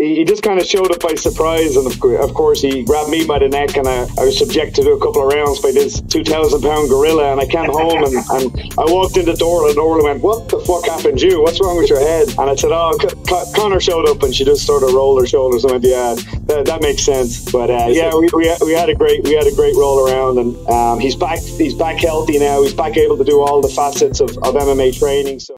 he just kind of showed up by surprise, and of course he grabbed me by the neck, and I, I was subjected to a couple of rounds by this two thousand pound gorilla. And I came home and, and I walked in the door, and Orla went, "What the fuck happened to you? What's wrong with your head?" And I said, "Oh, C- Conor showed up," and she just sort of rolled her shoulders and went, "Yeah, that, that makes sense." But uh, yeah, we, we, we had a great we had a great roll around, and um, he's back he's back healthy now. He's back able to do all the facets of, of MMA training. So.